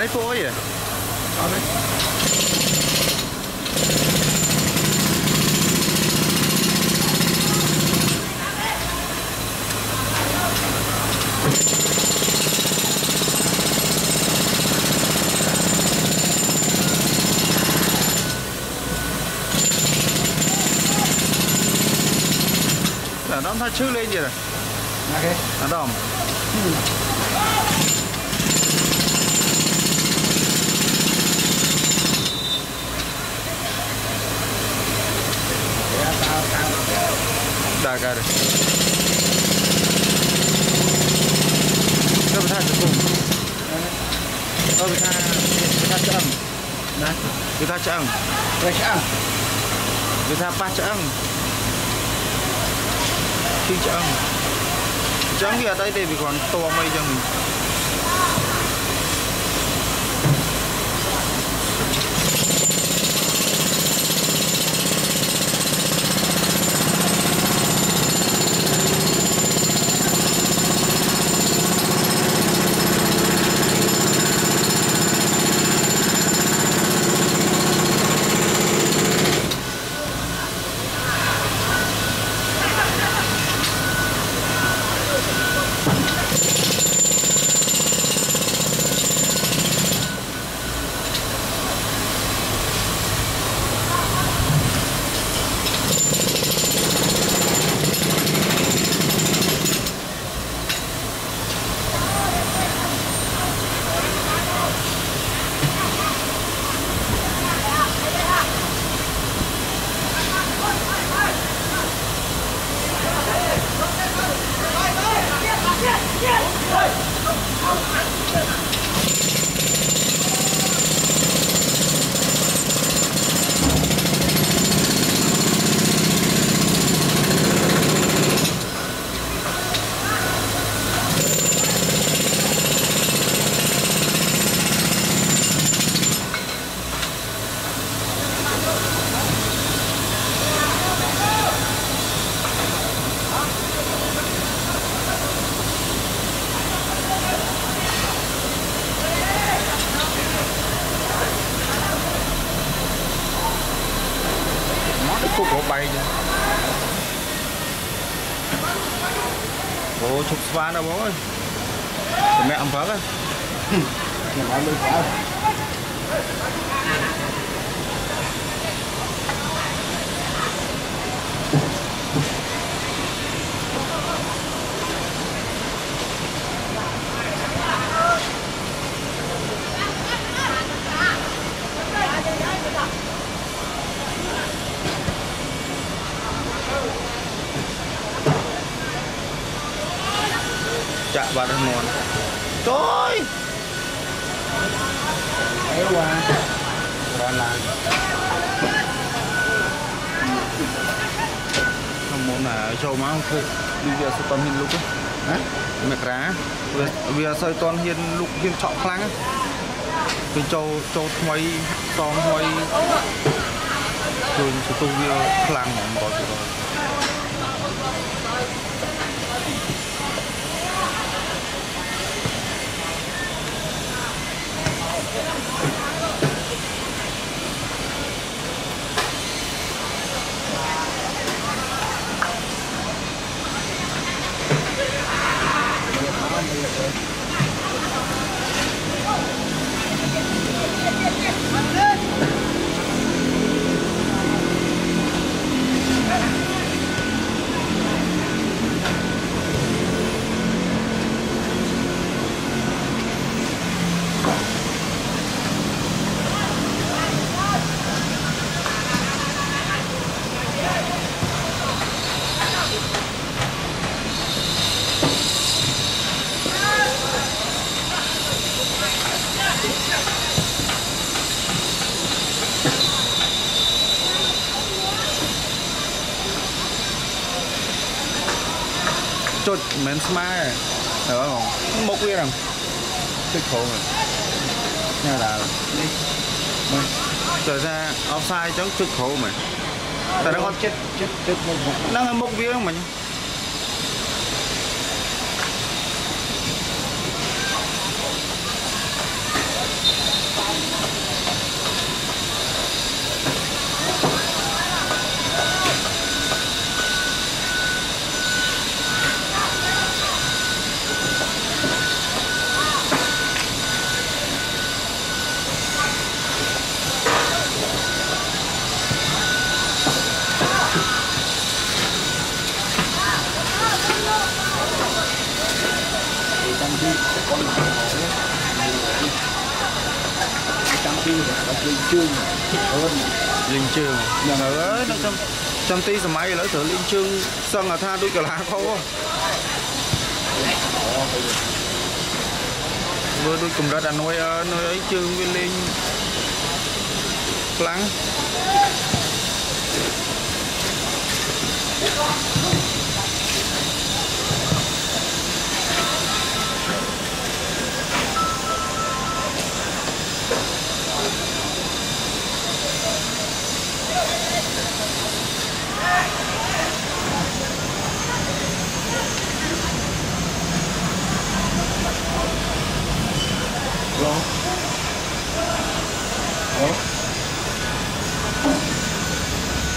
Aí foi, olha. Tá vendo? nó thật chứ lên vậy này. Đom. គឺថាឆ្អឹងវាឆ្អឹងគឺថាប៉ះឆ្អឹងគឺឆ្អឹងឆ្អឹងវាអត់អីទេវាគ្រាន់តមអីចឹង ជប់ស្វានដល់បងអើយសម្រាប់អំបិលហ្នឹងខ្ញុំឲ្យលុយប្រើ chạ vào đây mòn trờiអីវ៉ារនឡើង nó muốn là châu má không phụ đi về sao toàn hiên lúc ấy ណា mẹ rá vì vì sao toàn hiên lúc hiên chọn kháng á cái châu châu mấy son mấy rồi số tu មែនស្មើទៅបងមុខវាហ្នឹងទឹកក្រោមញ៉ាំដល់នេះមកទៅថាអបសាយចឹងទឹកក្រោមហ្នឹងតែគាត់ចិត្តចិត្តចិត្តមុខហ្នឹងមុខវាហ្នឹងមិញ trong trong ទីសម័យឥឡូវត្រូវលេងជើងសឹងថាដូចកីឡាខោមើលដូចកម្រិតអានុយអើនុយអីជើងវាលេងខ្លាំងឡង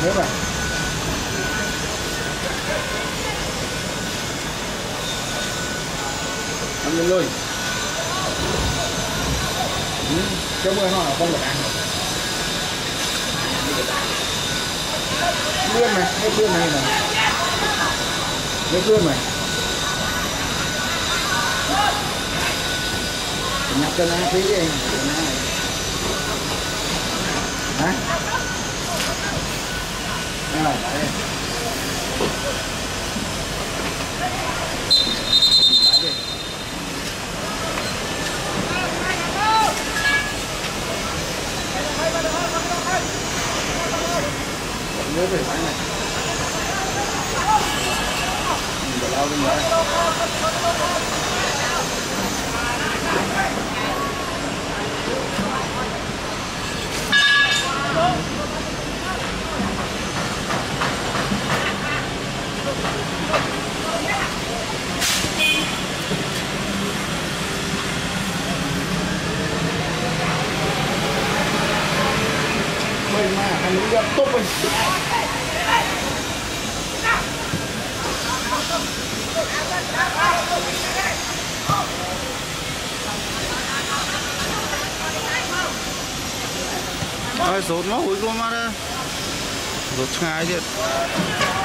Nếu mà Ăn lên luôn. Ừ, Cái mưa nó là không được ăn Lươn này, cái lươn này nè Cái lươn này. Nhặt cho nó phí đi. Cho nó này hả à, đấy. Nhớ về phải này mình phải lao lên ទៅមកហើយយកទុបវិញហើយសូត្រមកហួយខ្លួនមកដែររត់ឆ្ងាយទៀត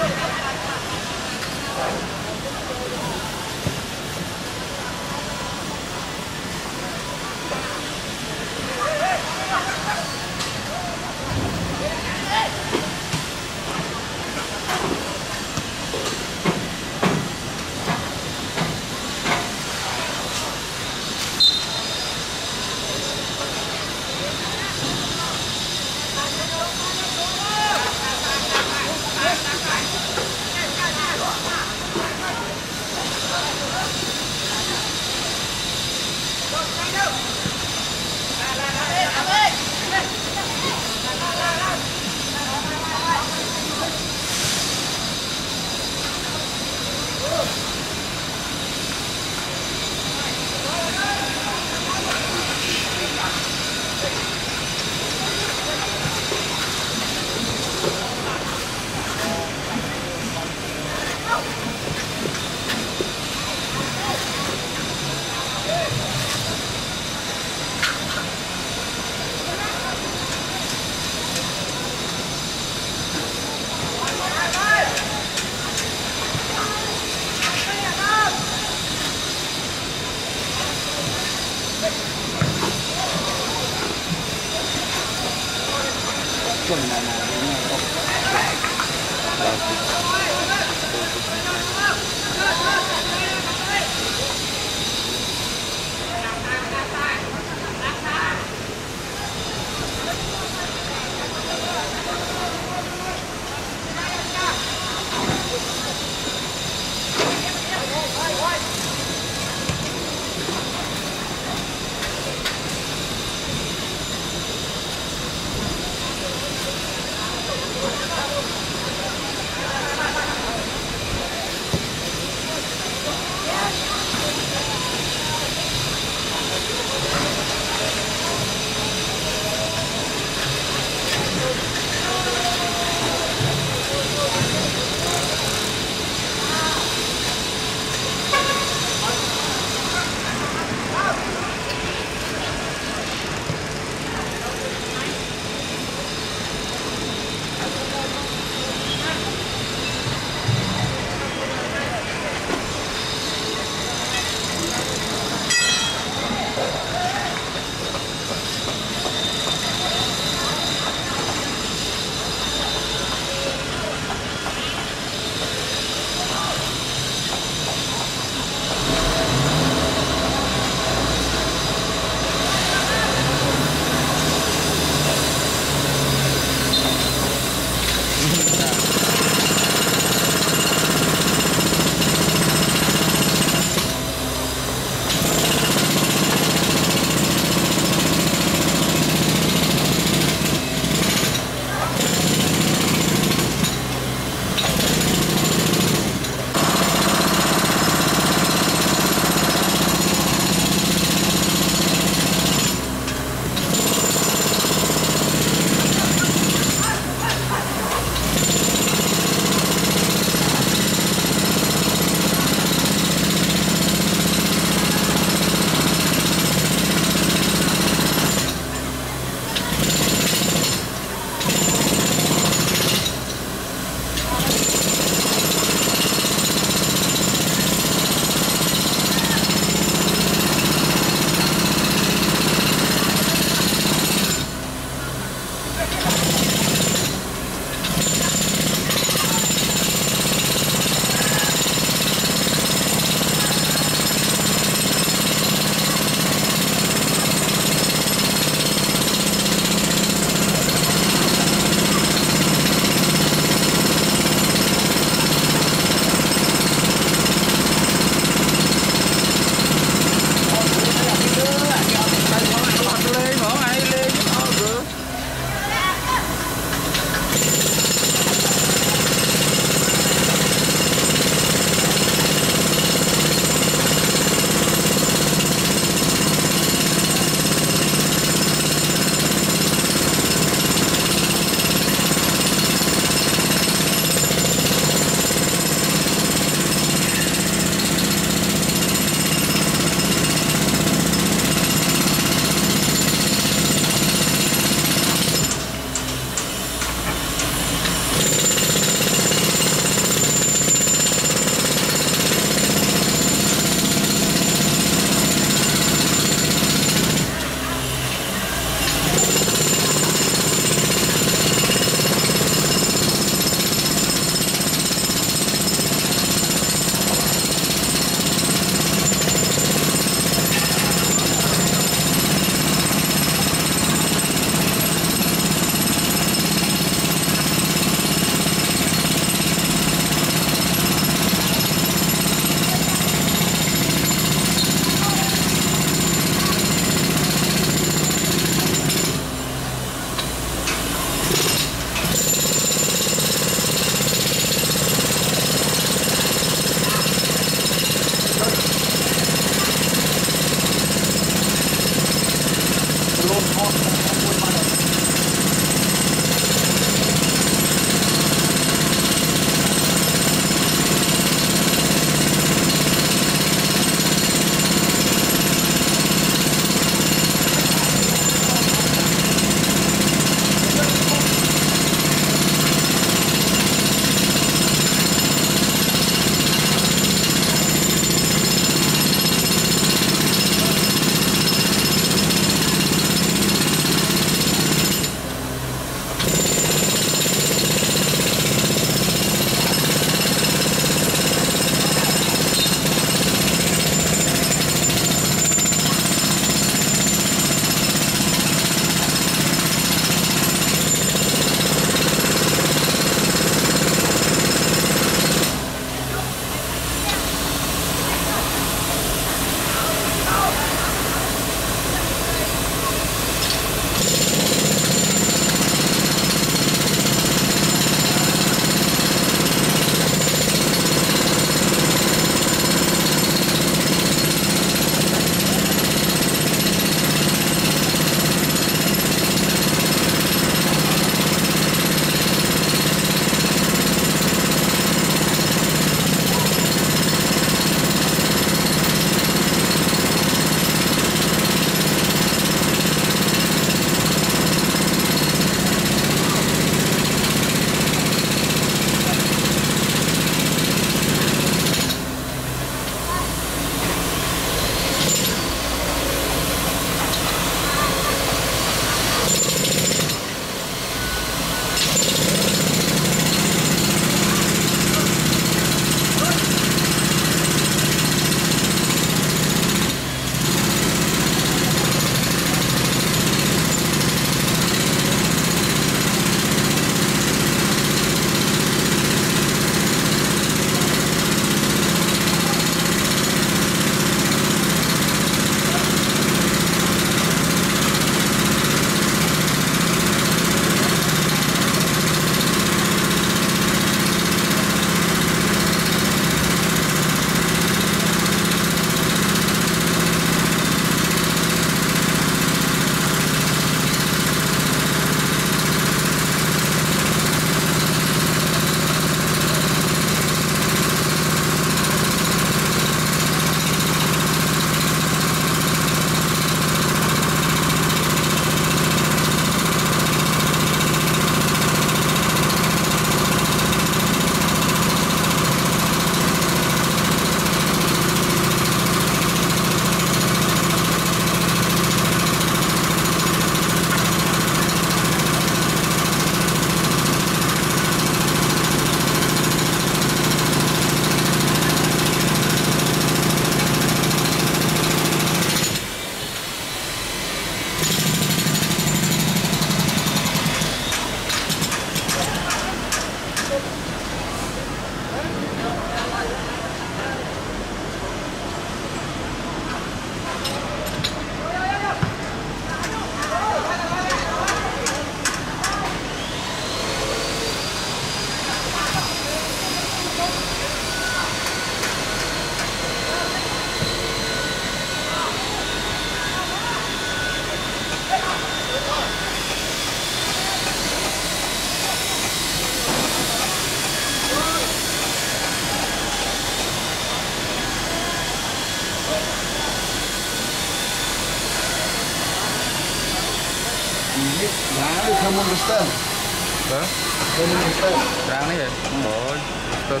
Rang đấy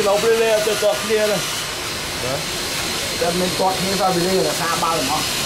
គីឡូព្រីលេទៅតគ្នាណាតែមិនតគ្នាថាព្រីលេថាបាល់ហ្មង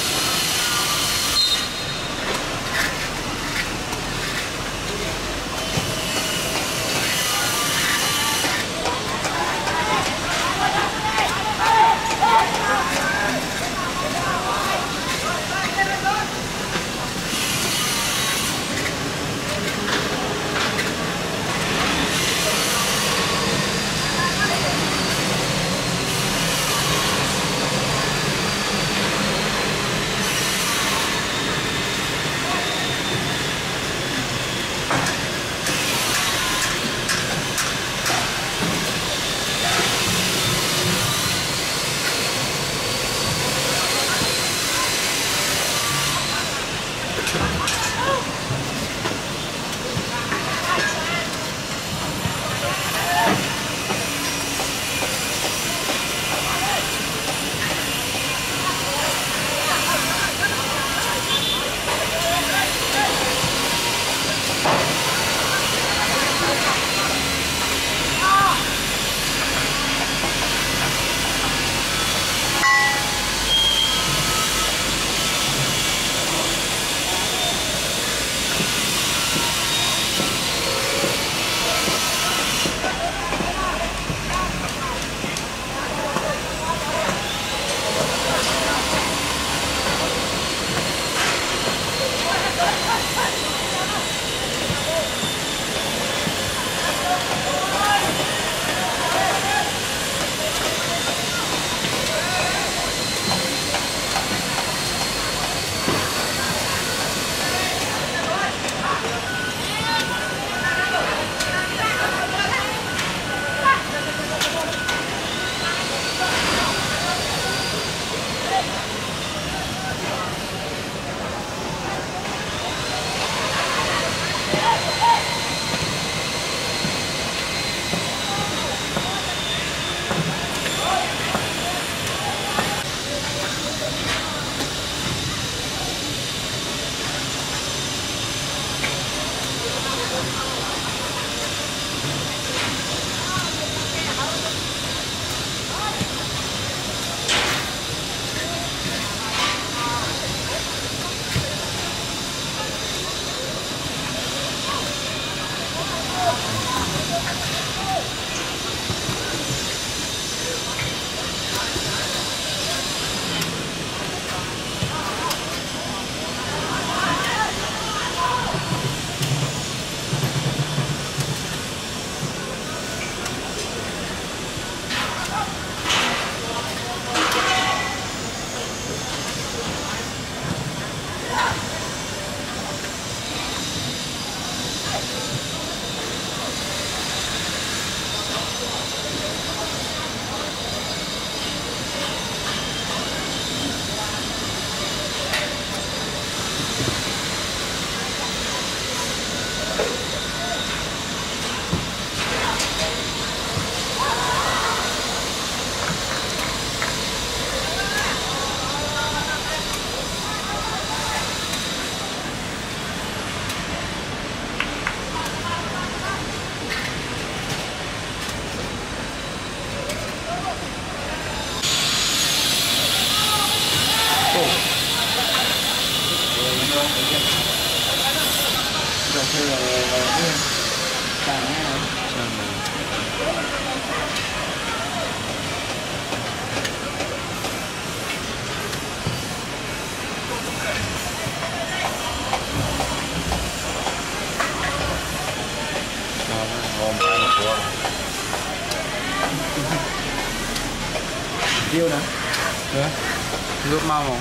Rút mau không?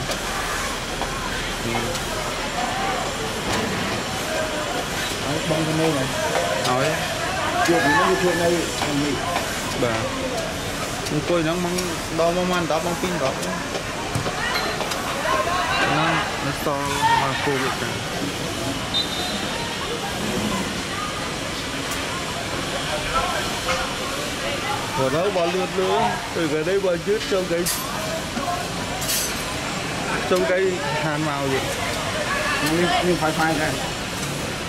Ừ. Đấy, bông cái này. Này Nói chuyện nó như chuyện này mình bị bà Tôi nó mang đo mang man đó mang pin đó. Nó nó to mà cô bị cả Hồi đó bỏ lượt nữa Từ cái đấy bỏ chết trong cái xuống cái hàn màu gì nhưng phải phải ra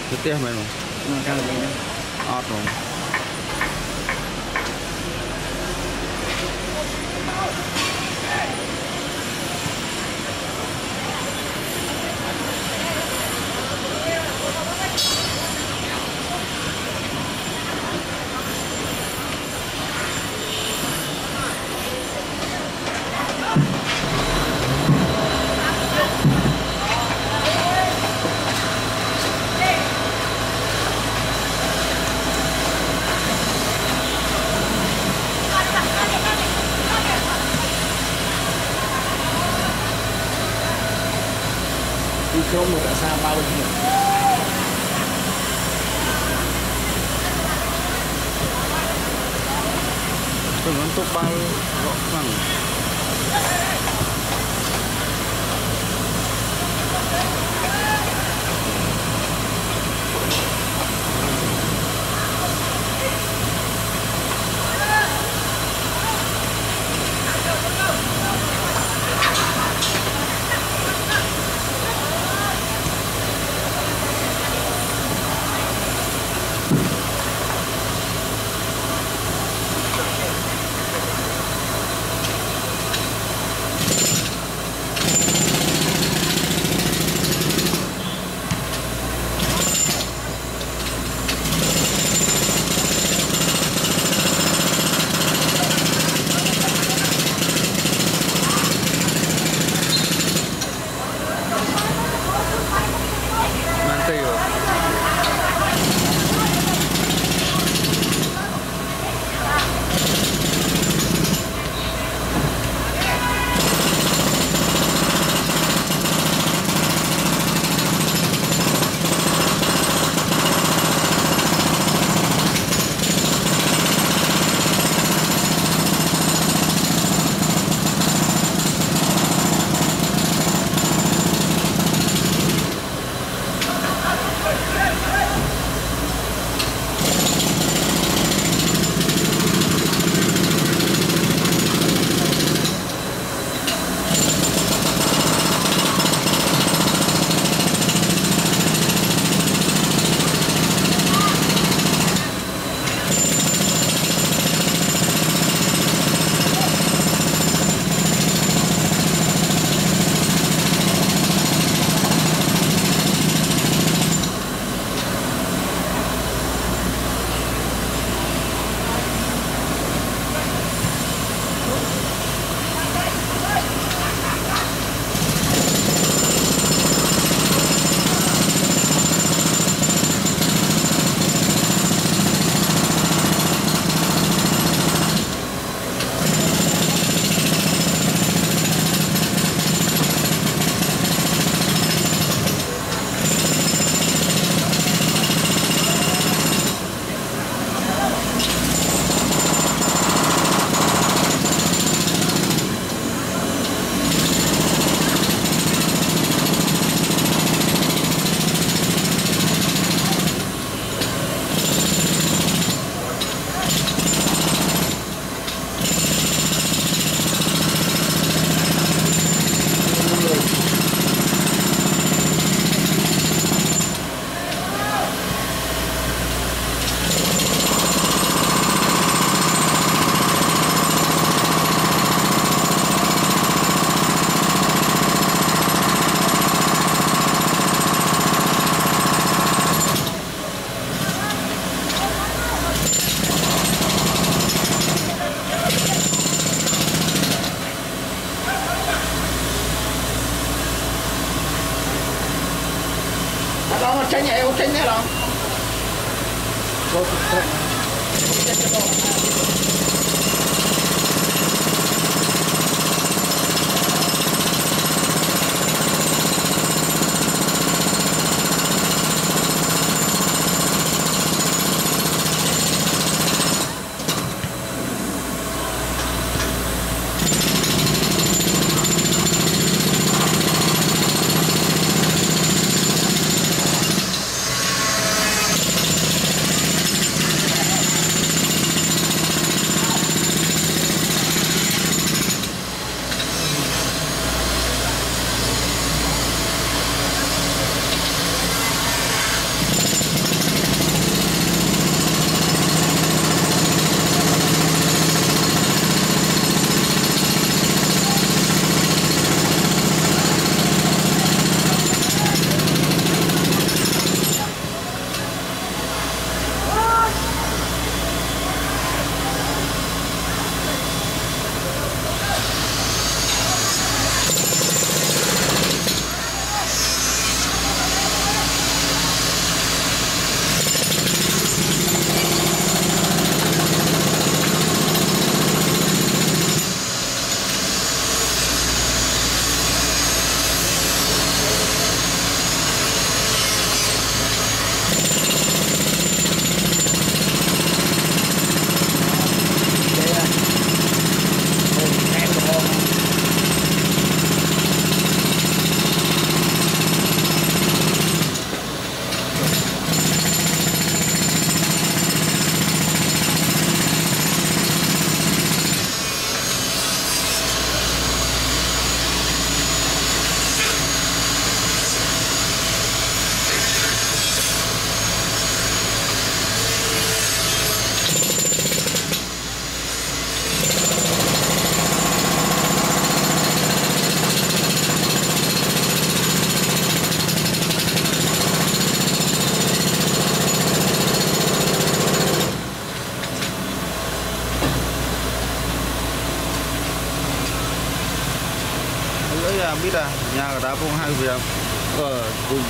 ទៅផ្ទះមែនបងកាន់តែវិញអត់បង ទីក្រុងនៅរក្សាបាល់នេះទៅនឹងទុកបាល់របស់ខ្លាំង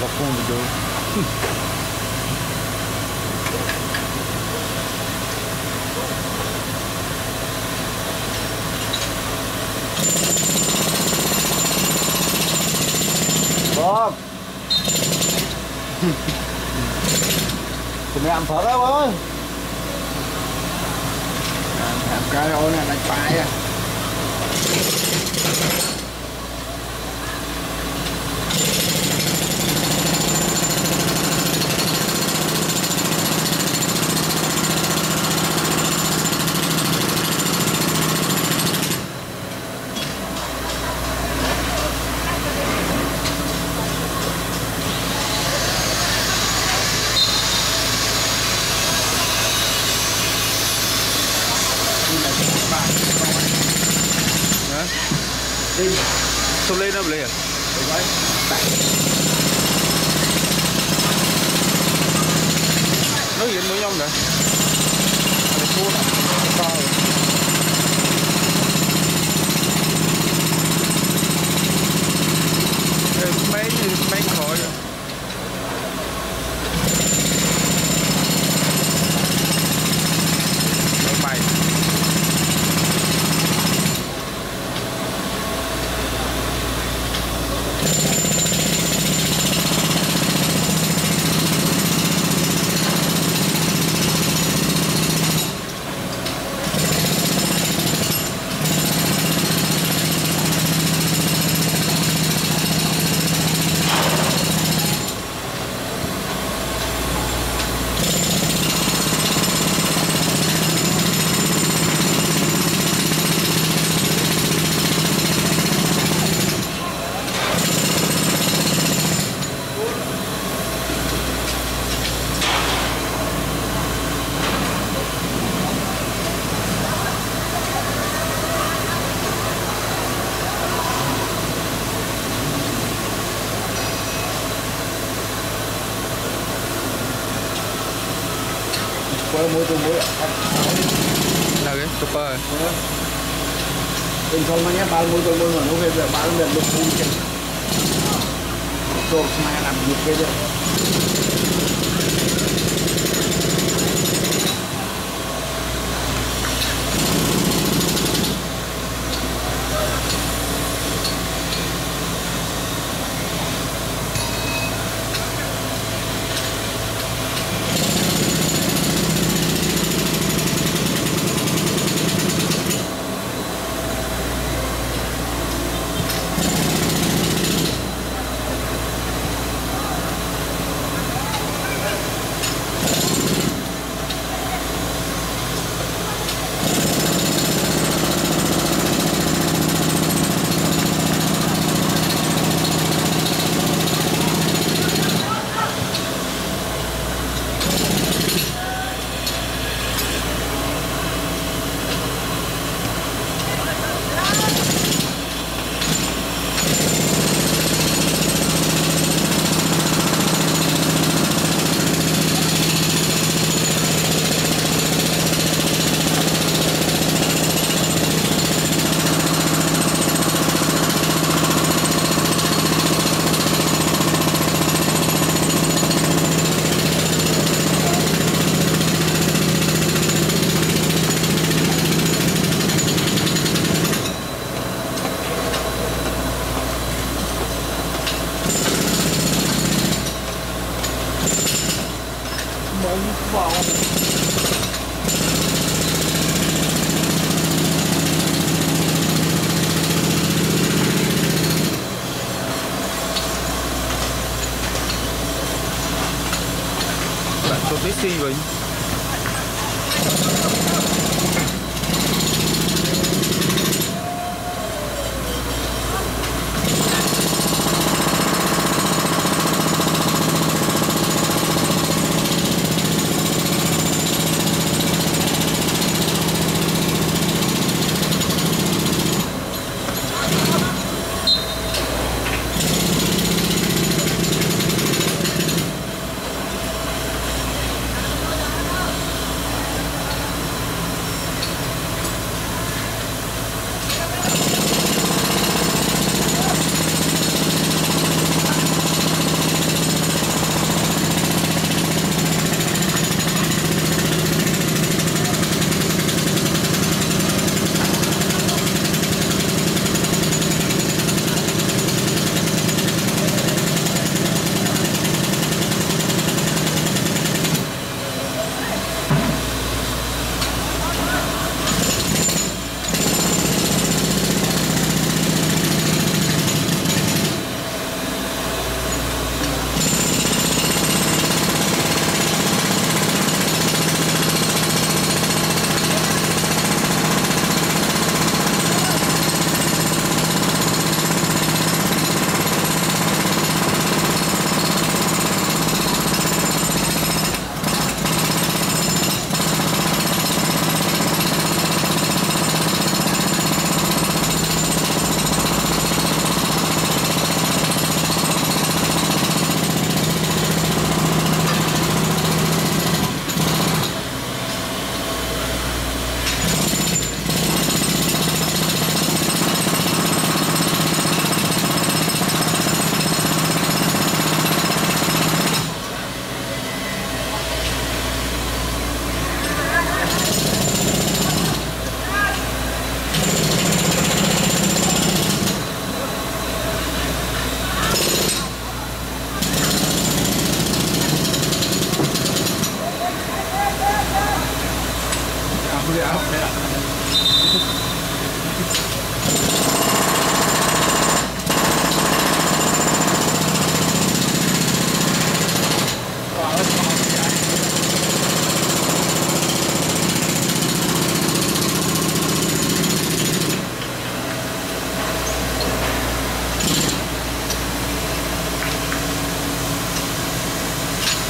profundo, Informnya paling mutul mutul bán kayak paling dan lu puncin. Tuh làm nabut gitu. được.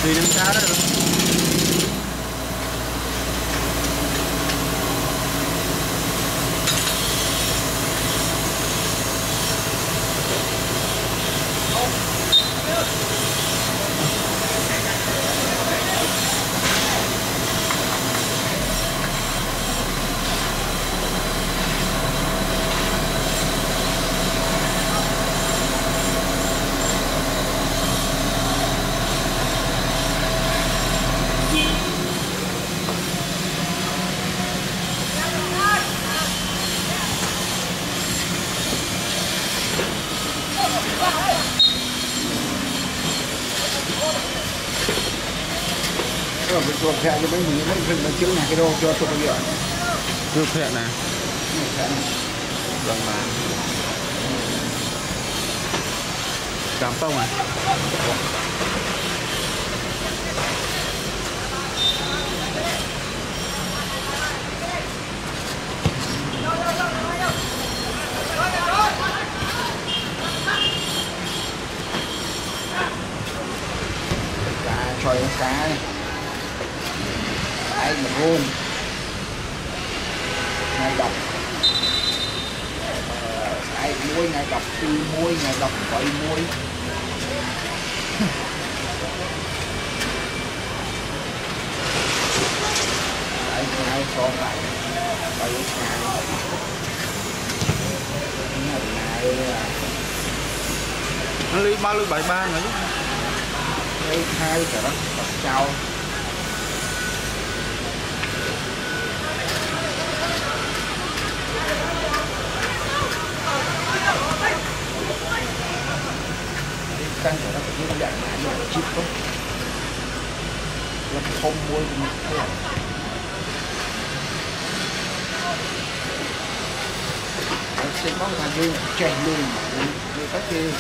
Freedom shout out. Chữ này cái đô cho tôi bây giờ. Ruột hẹ nè Lần mà Cảm tông à xoay cá này. Đấy mà hôn. Ngày đọc. Ờ, Đấy muối ngày đọc tư muối ngày đọc bảy muối. Đấy ngày so lại. Bảy ngày. Ngày là Nó ly ba ly bảy ba nữa lấy hai cả đó đọc trao căng cả nó phải như dạng lại như là chip thôi làm không mua gì thế à sẽ có bóng thằng như chèn luôn như các kia